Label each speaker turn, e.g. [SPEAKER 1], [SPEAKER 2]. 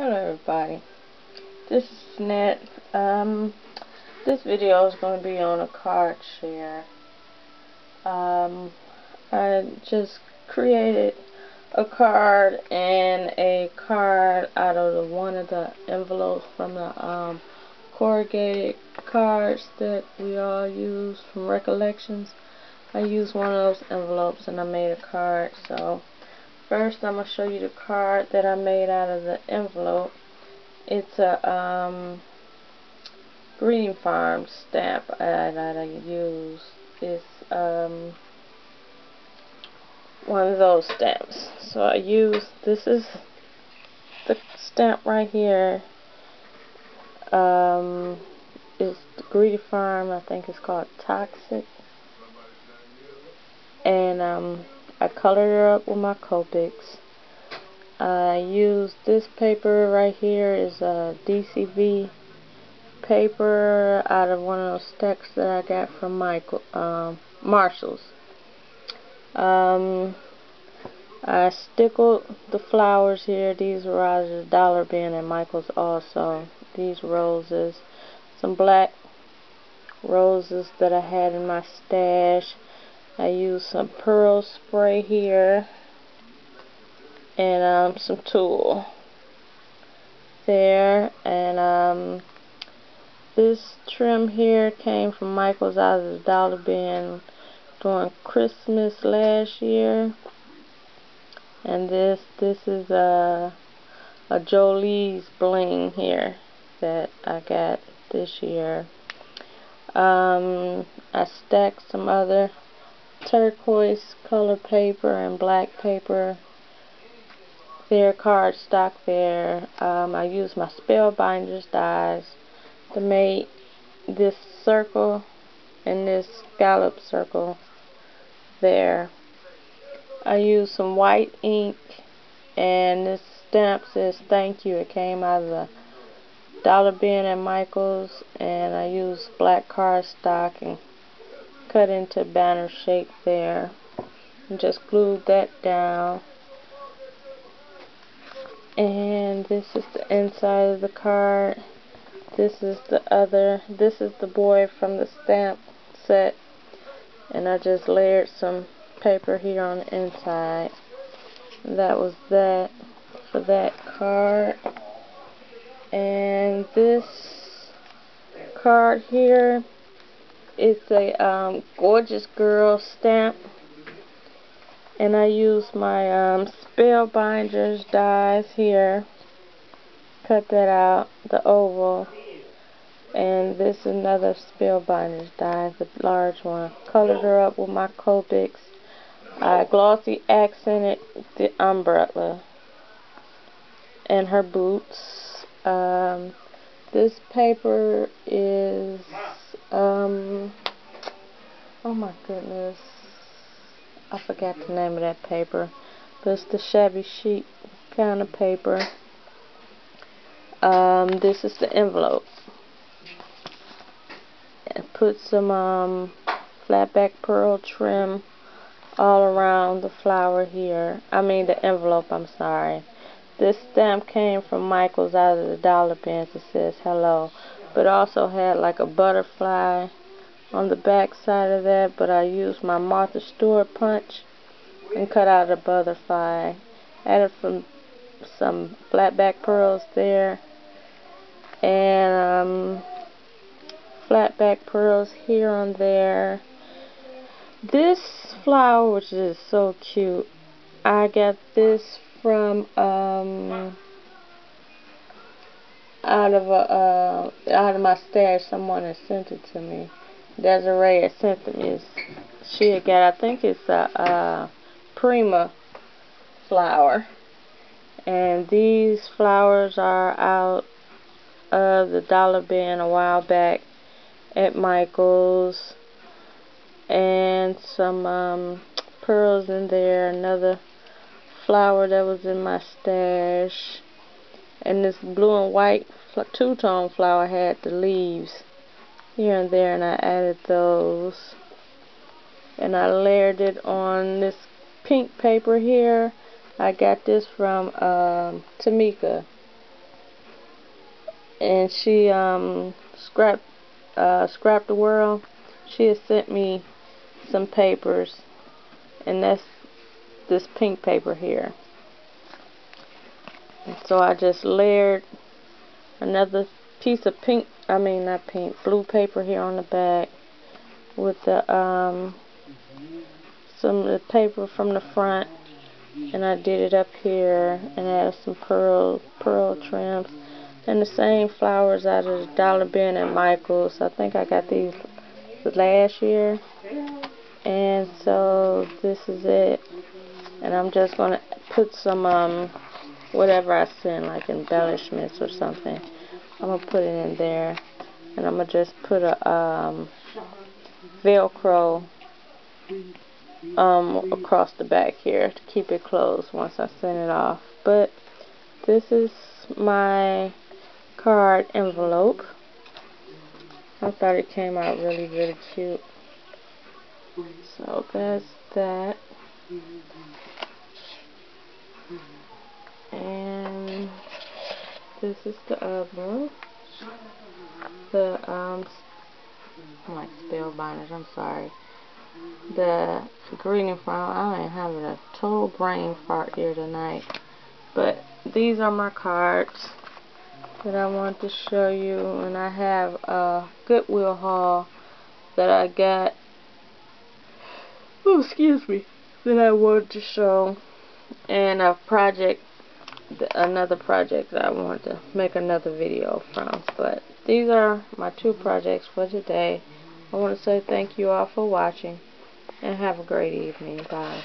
[SPEAKER 1] Hello everybody, this is Net. Um, this video is going to be on a card share. Um, I just created a card and a card out of the, one of the envelopes from the um, corrugated cards that we all use from Recollections. I used one of those envelopes and I made a card so First, I'm going to show you the card that I made out of the envelope. It's a um, Greeting Farm stamp that I use. It's um, one of those stamps. So I use, this is the stamp right here. Um, it's Greeting Farm, I think it's called Toxic. And um, I colored her up with my Copics. I used this paper right here is a DCV paper out of one of those stacks that I got from Michael um, Marshalls. Um, I stickled the flowers here. These were out of the Dollar Bin and Michael's also. These roses. Some black roses that I had in my stash. I use some pearl spray here and um, some tulle there and um, this trim here came from Michael's the Dollar Bin during Christmas last year. And this this is a a Jolee's bling here that I got this year. Um, I stacked some other turquoise color paper and black paper. There cardstock there um, I used my spellbinders dies to make this circle and this scallop circle there. I used some white ink and this stamp says thank you. It came out of the Dollar Bin at Michael's and I used black cardstock and cut into banner shape there. And just glued that down. And this is the inside of the card. This is the other this is the boy from the stamp set. And I just layered some paper here on the inside. That was that for that card. And this card here it's a um, Gorjuss girl stamp. And I use my um, spellbinders dies here. Cut that out the oval. And this is another spellbinders die the large one. Colored her up with my Copics. I glossy accented the umbrella and her boots um, this paper is um, oh my goodness. I forgot the name of that paper. But it's the shabby chic kind of paper. Um, this is the envelope. And put some um, flatback pearl trim all around the flower here. I mean the envelope, I'm sorry. This stamp came from Michael's out of the dollar bins. It says hello but also had like a butterfly on the back side of that but I used my Martha Stewart punch and cut out a butterfly. Added some some flatback pearls there and um, flatback pearls here on there. This flower which is so cute I got this from um, out of a uh, out of my stash. Someone has sent it to me. Desiree has sent it me. She had got, I think it's a, Prima flower. And these flowers are out of the Dollar Bin a while back at Michael's. And some um, pearls in there. Another flower that was in my stash and this blue and white two-tone flower had the leaves here and there and I added those. And I layered it on this pink paper here. I got this from um, Tamika. And she um scrap uh scrap the world. She has sent me some papers and that's this pink paper here and so I just layered another piece of pink I mean not pink blue paper here on the back with the um some of the paper from the front and I did it up here and added some pearl pearl trims and the same flowers out of the Dollar Bin at Michael's. I think I got these last year. And so this is it. And I'm just going to put some, um, whatever I send, like embellishments or something. I'm going to put it in there. And I'm going to just put a um, Velcro um, across the back here to keep it closed once I send it off. But this is my card envelope. I thought it came out really, really cute. So that's that. And this is the other. The, um, I like spellbinders, I'm sorry. The Greeting Farm, I am having a total brain fart here tonight. But these are my cards that I want to show you and I have a Goodwill haul that I got oh excuse me that I wanted to show and a project another project that I want to make another video from. But these are my two projects for today. I want to say thank you all for watching and have a great evening. Bye